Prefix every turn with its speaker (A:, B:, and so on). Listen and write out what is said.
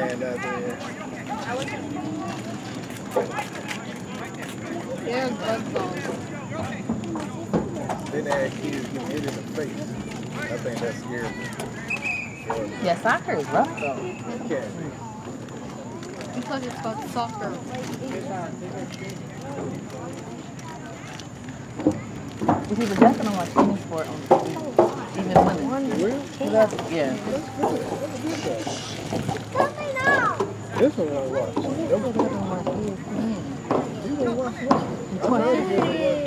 A: stand out there.
B: Yeah, bug balls.
A: Then they had kids getting hit in the face. I think that scared me. Sure.
C: Yeah, soccer is rough though.
A: It can't.
B: Because it's called soccer.
C: You see, but Jack don't watch any sport on TV, even women.
A: For real?
C: Yeah.
A: This one I watch. Them-
C: He doesn't watch ESPN.
A: You don't watch what?